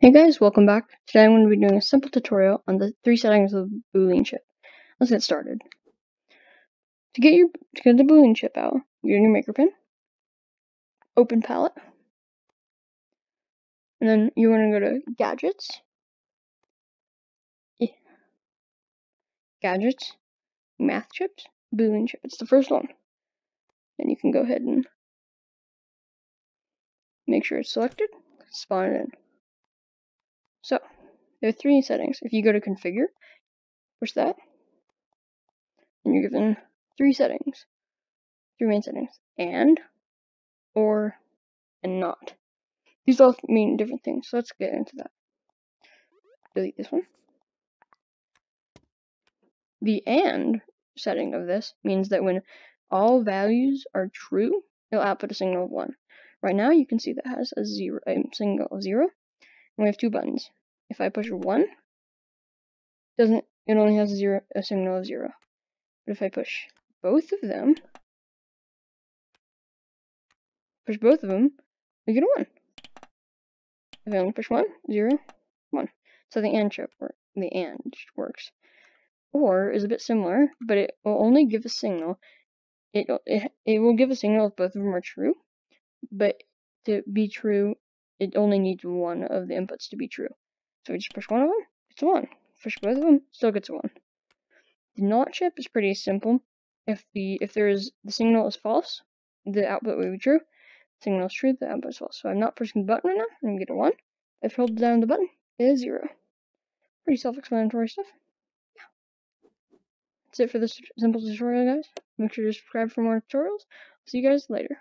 Hey guys, welcome back. Today I'm going to be doing a simple tutorial on the three settings of the Boolean chip. Let's get started. To get your to get the Boolean chip out, you're in your maker pen, open palette, and then you want to go to gadgets, gadgets, math chips, Boolean chip. It's the first one. Then you can go ahead and make sure it's selected, spawn it in. So, there are three settings. If you go to configure, push that, and you're given three settings, three main settings, and, or, and not. These all mean different things, so let's get into that. Delete this one. The AND setting of this means that when all values are true, it'll output a signal of 1. Right now you can see that has a zero, a of 0, and we have two buttons. If I push 1, doesn't it only has a, zero, a signal of 0. But if I push both of them, push both of them, we get a 1. If I only push 1, 0, 1. So the AND chip work, the AND works. OR is a bit similar, but it will only give a signal. It, it, it will give a signal if both of them are true, but to be true, it only needs one of the inputs to be true. So we just push one of them, it's a one. Push both of them, still gets a one. The not chip is pretty simple. If the if there is the signal is false, the output will be true. Signal is true, the output is false. So I'm not pushing the button right now, I'm gonna get a one. If I hold down the button, it is zero. Pretty self-explanatory stuff. Yeah. That's it for this simple tutorial, guys. Make sure to subscribe for more tutorials. See you guys later.